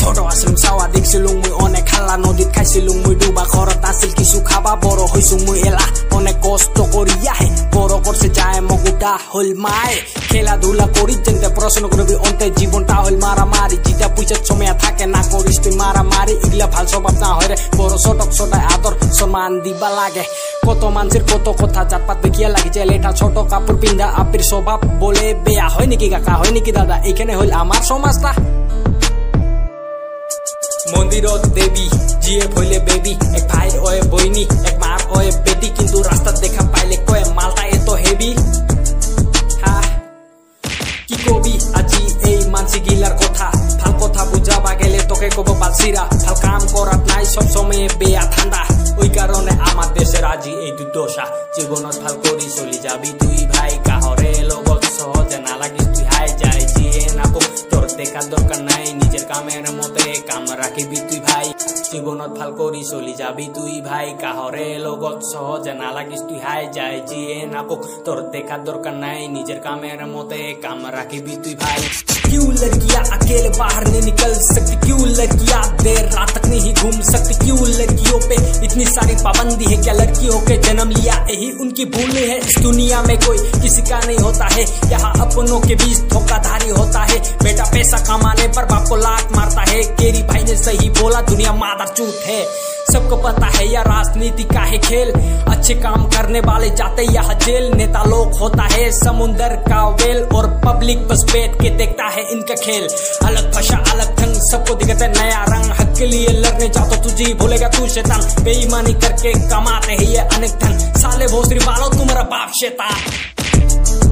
ছোট আসিলুম চাওয়া দেখছিলুম মুই অনেক খালা নদীত খাইছিলুম মুই ডুবা ঘরত আছিল কিছু খাবা বড় হইছুম মুই এলা অনেক কষ্ট করিয়াহে বড় করছে যায় মগুটা হল মায়ে খেলাধুলা করি যেতে পড়াশোনা করবি অন্তে জীবনটা হল মারামারি জিতা পয়সা চমিয়া থাকে না করিস তুই মারামারি ইগলা ভালো স্বভাব না হয় রে বড় সটক সটায় আদর সম্মান দিবা লাগে কত মানুষের কত কথা জাতপাত দেখিয়া লাগিছে লেঠা ছোট কাপড় পিন্ধা আপির স্বভাব বলে বেয়া। হয় নাকি কাকা, হয় নাকি দাদা, এইখানে হইল আমার সমাজটা। মন্দিৰত দেবী, যিয়ে ভৈলে বেবী, এক ভাইৰ অয়ে বইনী, এক মাৰ অয়ে বেটি, কিন্তু ৰাস্তাত দেখা পাইলে কয়, মালটা এত হেভি কি কবি আজি এই মানসি গিলার কথা? ভালো কথা বুঝাবা গেলে তোকে কব বালসিরা ভালো কাম করাত নাই সব সময় বেয়া ঠান্ডা ওই কারণে আমার দেশে রাজি, এই দুর্দশা জীবন ভালো করি চলি যাবি তুই ভাই কাহরে নিজের কামের মতে কাম রাখিবি তুই ভাই জীবনত ভাল করি চলি যাবি তুই ভাই কাহরে লগত সহজে না লাগিস তুই হাই যাই জিয়ে নাকো তোর দেখার দরকার নাই নিজের কামের মতে কাম রাখিবি তুই ভাই क्यों लड़कियां अकेले बाहर नहीं निकल सकती क्यों लड़कियां देर रात तक नहीं घूम सकती क्यों लड़कियों पे इतनी सारी पाबंदी है क्या लड़कियों के जन्म लिया यही उनकी भूल है इस दुनिया में कोई किसी का नहीं होता है यहाँ अपनों के बीच धोखाधारी होता है बेटा पैसा कमाने पर बाप को लात मारता है। केरी भाई ने सही बोला, दुनिया मादर चूत है। सबको पता है यह राजनीति का है खेल। अच्छे काम करने वाले जाते यह जेल। नेता लोग होता है समुंदर का वेल और पब्लिक बस बैठ के देखता है इनका खेल। अलग भाषा, अलग ढंग, सबको दिखता है। नया रंग, हक के लिए लड़ने जाओ तो तुझे भूलेगा तू शैतान। बेईमानी करके कमाते हैं ये अनेक धन। साले भोसरी वालों, तुम्हारा बाप शैतान।